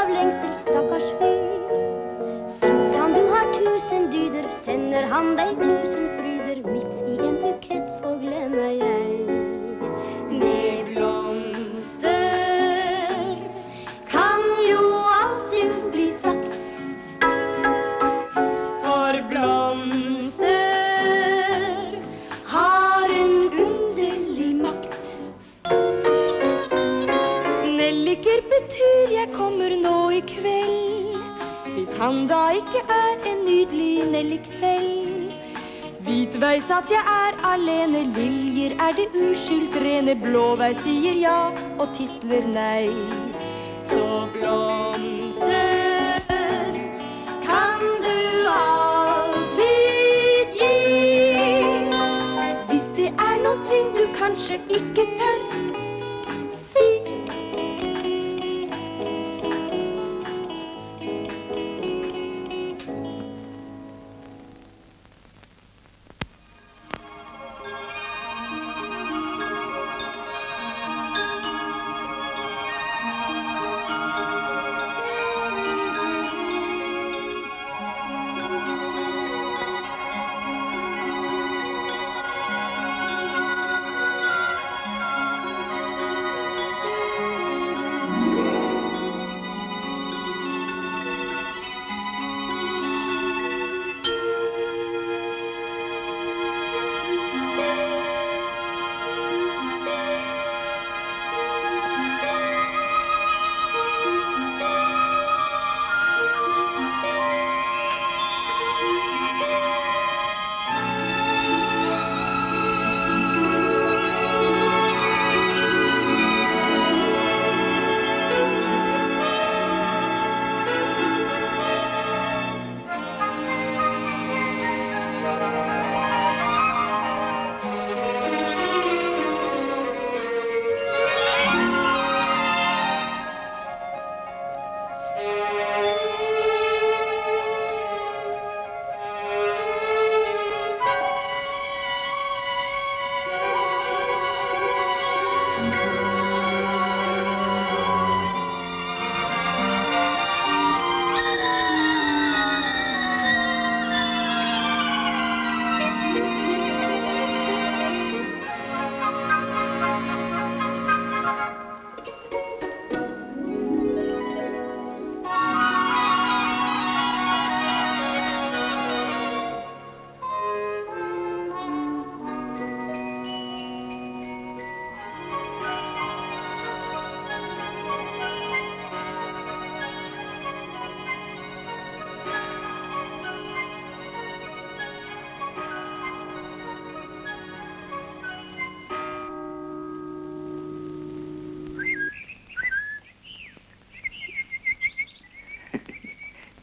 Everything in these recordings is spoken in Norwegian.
av lengsel, stakkars fyr. Syns han du har tusen dyder, sender han deg tusen fryd. Han da ikke er en nydelig nellik selv. Hvitveis at jeg er alene, liljer er det uskyldsrene. Blåveis sier ja og tistler nei. Så blomster kan du alltid gi. Hvis det er noe du kanskje ikke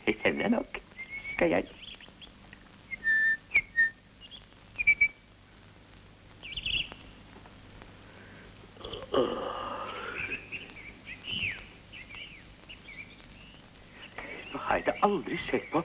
Jeg kjenner nok. Skal jeg Nå har jeg da aldri sett på